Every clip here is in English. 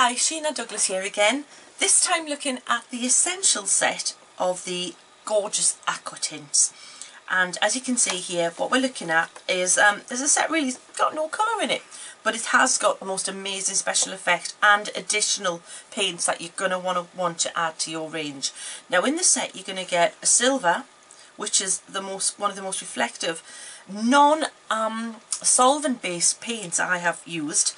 Hi, Sheena Douglass here again. This time looking at the essential set of the gorgeous AquaTints. And as you can see here, what we're looking at is, um, there's a set really got no colour in it, but it has got the most amazing special effect and additional paints that you're going to want to want to add to your range. Now in the set you're going to get a silver, which is the most one of the most reflective non um, solvent based paints I have used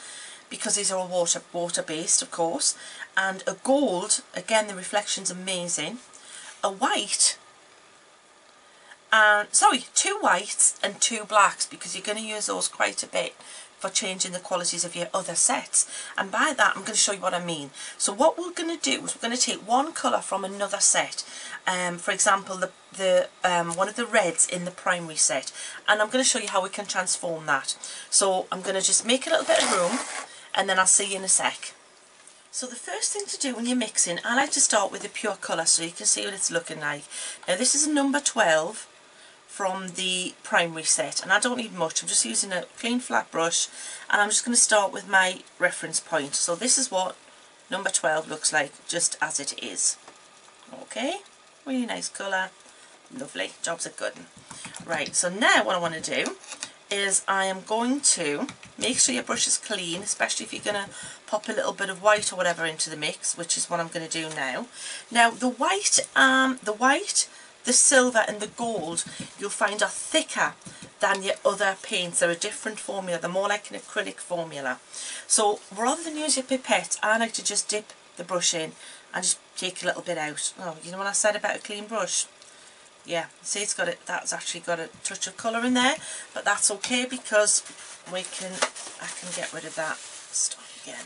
because these are all water water based of course. And a gold again the reflection's amazing. A white and sorry two whites and two blacks because you're going to use those quite a bit for changing the qualities of your other sets. And by that I'm going to show you what I mean. So what we're going to do is we're going to take one colour from another set. Um, for example the, the um, one of the reds in the primary set. And I'm going to show you how we can transform that. So I'm going to just make a little bit of room and then I'll see you in a sec. So the first thing to do when you're mixing, I like to start with the pure colour so you can see what it's looking like. Now this is a number 12 from the primary set and I don't need much, I'm just using a clean flat brush and I'm just going to start with my reference point. So this is what number 12 looks like just as it is. Okay, really nice colour, lovely, jobs are good. Right, so now what I want to do is I am going to make sure your brush is clean, especially if you're going to pop a little bit of white or whatever into the mix, which is what I'm going to do now. Now the white, um, the white, the silver and the gold you'll find are thicker than your other paints. They're a different formula, they're more like an acrylic formula. So rather than use your pipette, I like to just dip the brush in and just take a little bit out. Oh, you know what I said about a clean brush? Yeah see it's got it that's actually got a touch of colour in there but that's okay because we can I can get rid of that stuff again.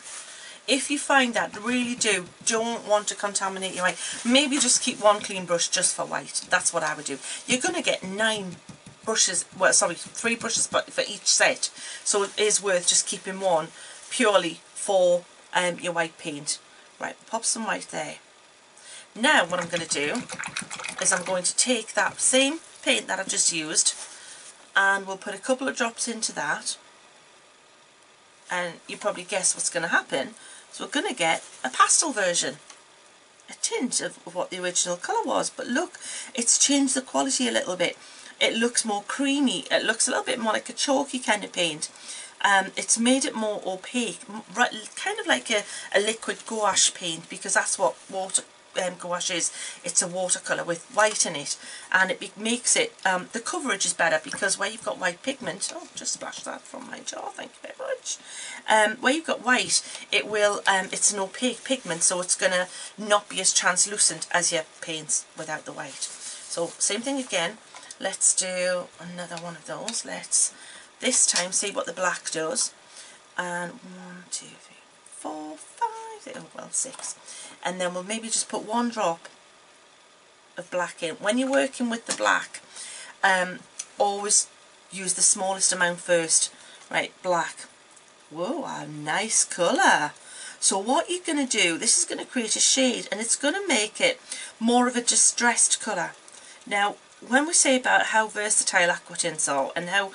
If you find that really do don't want to contaminate your white. Maybe just keep one clean brush just for white that's what I would do. You're going to get nine brushes well sorry three brushes but for each set so it is worth just keeping one purely for um, your white paint. Right pop some white there. Now what I'm going to do is I'm going to take that same paint that I've just used and we'll put a couple of drops into that and you probably guess what's going to happen. So we're going to get a pastel version, a tint of, what the original colour was. But look, it's changed the quality a little bit. It looks more creamy. It looks a little bit more like a chalky kind of paint. Um, it's made it more opaque, right, kind of like a, a liquid gouache paint because that's what water um, gouache is it's a watercolour with white in it. And it makes it um, the coverage is better because where you've got white pigment oh just splash that from my jar thank you very much. Um, where you've got white it will um, it's an opaque pigment so it's gonna not be as translucent as your paints without the white. So same thing again. Let's do another one of those. Let's this time see what the black does. And one two three four oh well six and then we'll maybe just put one drop of black in. When you're working with the black, um, always use the smallest amount first. Right, black. Whoa, a nice colour. So what you're going to do, this is going to create a shade and it's going to make it more of a distressed colour. Now, when we say about how versatile AquaTints are and how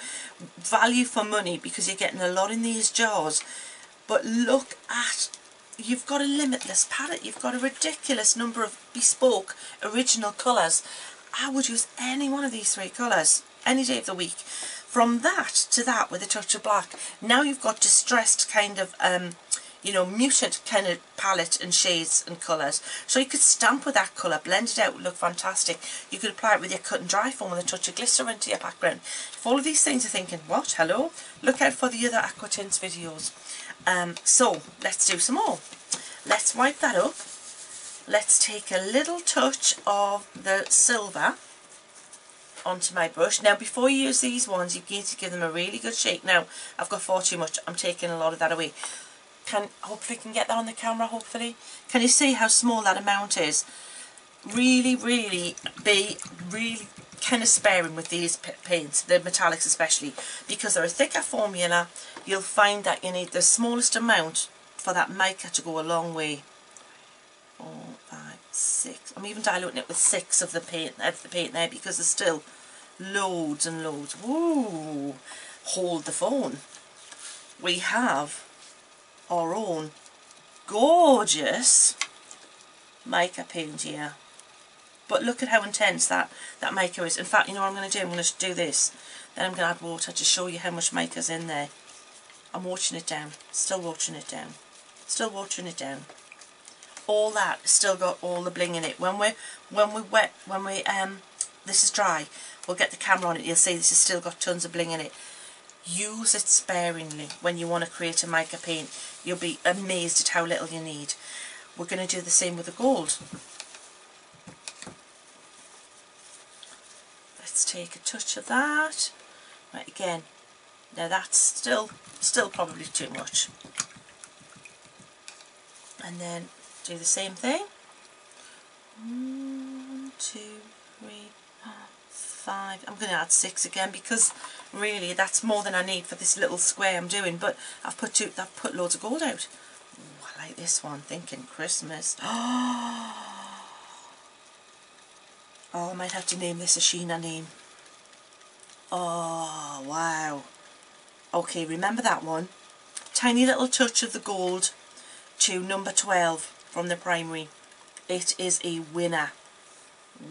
value for money because you're getting a lot in these jars, but look at you've got a limitless palette. You've got a ridiculous number of bespoke original colours. I would use any one of these three colours any day of the week. From that to that with a touch of black, now you've got distressed kind of, um, you know, muted kind of palette and shades and colours. So you could stamp with that colour, blend it out, look fantastic. You could apply it with your cut and dry foam with a touch of glycerin to your background. If all of these things are thinking, what, hello, look out for the other AquaTints videos. Um, so let's do some more. Let's wipe that up. Let's take a little touch of the silver onto my brush. Now before you use these ones you need to give them a really good shake. Now I've got far too much, I'm taking a lot of that away. Can Hopefully can get that on the camera hopefully. Can you see how small that amount is? Really really be really kind of sparing with these paints, the metallics especially, because they're a thicker formula. You'll find that you need the smallest amount for that mica to go a long way. Four, five, six. I'm even diluting it with six of the paint of the paint there because there's still loads and loads. Woo! Hold the phone. We have our own gorgeous mica paint here. But look at how intense that, that mica is. In fact, you know what I'm going to do? I'm going to do this. Then I'm going to add water to show you how much mica's in there. I'm watching it down. Still watching it down. Still watching it down. All that still got all the bling in it. When we when we wet when we um this is dry, we'll get the camera on it. You'll see this has still got tons of bling in it. Use it sparingly when you want to create a mica paint. You'll be amazed at how little you need. We're going to do the same with the gold. Let's take a touch of that. Right, again, now that's still, still probably too much. And then do the same thing. One, two, three, five. I'm going to add six again because really that's more than I need for this little square I'm doing. But I've put two, I've put loads of gold out. Ooh, I like this one. Thinking Christmas. Oh, Oh, I might have to name this a Sheena name. Oh, wow. Okay, remember that one. Tiny little touch of the gold to number 12 from the primary. It is a winner.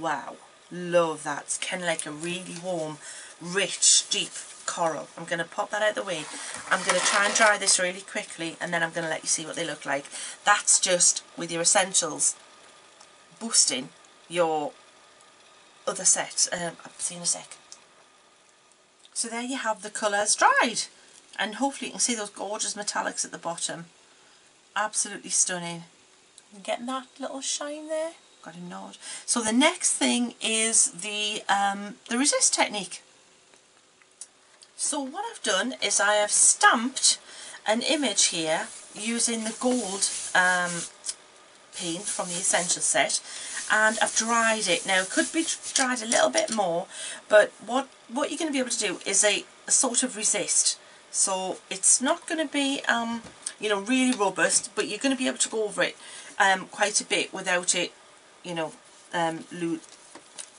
Wow. Love that. It's kind of like a really warm, rich, deep coral. I'm going to pop that out the way. I'm going to try and dry this really quickly and then I'm going to let you see what they look like. That's just with your essentials boosting your other set. Um, I'll see you in a sec. So there you have the colours dried. And hopefully you can see those gorgeous metallics at the bottom. Absolutely stunning. Getting that little shine there? Got a nod. So the next thing is the, um, the resist technique. So what I've done is I have stamped an image here using the gold um, paint from the Essential set and I've dried it. Now it could be dried a little bit more but what, what you're going to be able to do is a, a sort of resist. So it's not going to be um, you know really robust but you're going to be able to go over it um, quite a bit without it you know um,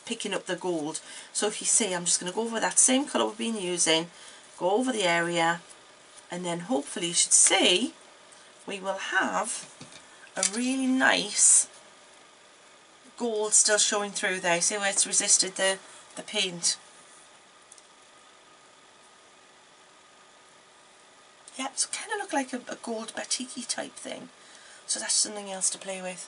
picking up the gold. So if you see I'm just going to go over that same colour we've been using, go over the area and then hopefully you should see we will have a really nice gold still showing through there. See where it's resisted the, the paint. Yeah, it's kind of look like a, a gold batiki type thing. So that's something else to play with.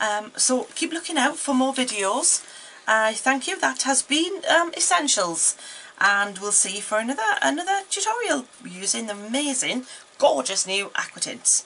Um, so keep looking out for more videos. I uh, thank you. That has been um, Essentials. And we'll see you for another another tutorial using the amazing, gorgeous new AquaTints.